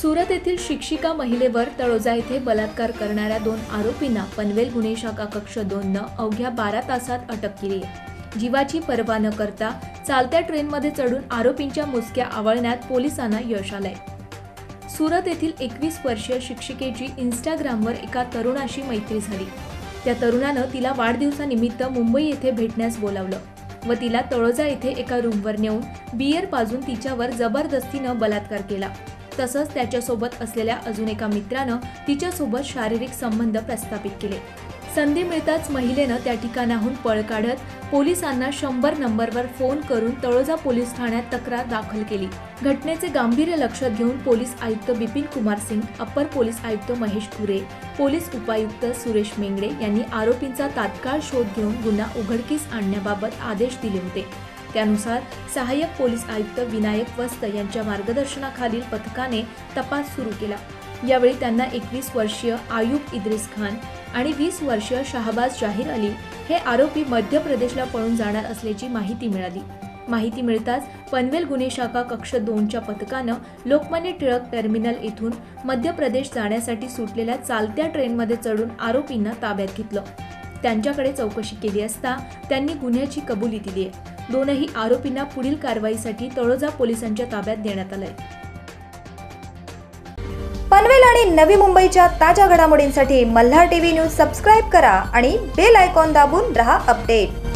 सुरत येथील शिक्षिका महिलेवर तळोजा येथे बलात्कार करणाऱ्या दोन आरोपींना पनवेल गुन्हे शाखा कक्ष दोन न अवघ्या बारा तासात अटक केली आहे. जीवाची पर्वा न करता चालत्या ट्रेनमध्ये चढून आरोपींच्या मुसक्या आवळण्यात पोलिसांना यश आलंय. सुरत येथील एकवीस वर्षीय शिक्षिकेची इंस्टाग्रामवर एका तरुणाशी मैत्री झाली. त्या तरुणानं तिला वाढदिवसानिमित्त मुंबई येथे भेटण्यास बोलावलं व तिला तळोजा येथे एका रूमवर नेऊन बियर पाजून तिच्यावर जबरदस्तीनं बलात्कार केला. तसंच त्याच्यासोबत असलेल्या अजून एका मित्रानं तिच्यासोबत शारीरिक संबंध प्रस्थापित केले. संधी मिळताच महिलेनं त्या ठिकाणाहून पळ काढत पोलिसांना शंभर नंबरवर फोन करून तळोजा पोलीस ठाण्यात तक्रार दाखल केली. घटनेचे गांभीर्य लक्षात घेऊन पोलीस आयुक्त बिपिन कुमार सिंग अप्पर पोलीस आयुक्त महेश कुरे पोलीस उपायुक्त सुरेश मेंगडे यांनी आरोपींचा तात्काळ शोध घेऊन गुन्हा उघडकीस आणण्याबाबत आदेश दिले होते. त्यानुसार सहाय्यक पोलीस आयुक्त विनायक वस्त यांच्या मार्गदर्शनाखालील पथकाने तपास सुरू केला. यावेळी त्यांना एकवीस वर्षीय आयुब इद्रिस खान आणि वीस वर्षीय शहाबाज जाहीर अली हे आरोपी मध्य प्रदेशला पळून जाणार असल्याची माहिती मिळाली. माहिती मिळताच पनवेल गुन्हे शाखा कक्ष दोनच्या पथकानं लोकमान्य टिळक टर्मिनल येथून मध्य प्रदेश जाण्यासाठी सुटलेल्या चालत्या ट्रेनमध्ये चढून आरोपींना ताब्यात घेतलं. त्यांच्याकडे चौकशी केली असता त्यांनी गुन्ह्याची कबुली दिली. आहे दोनही आरोपींना पुढील कारवाईसाठी तळोजा पोलिसांच्या ताब्यात देण्यात आलंय. पनवेल आणि नवी मुंबईच्या ताज्या घडामोडींसाठी मल्हार टीव्ही न्यूज सबस्क्राईब करा आणि बेल आयकॉन दाबून रहा अपडेट.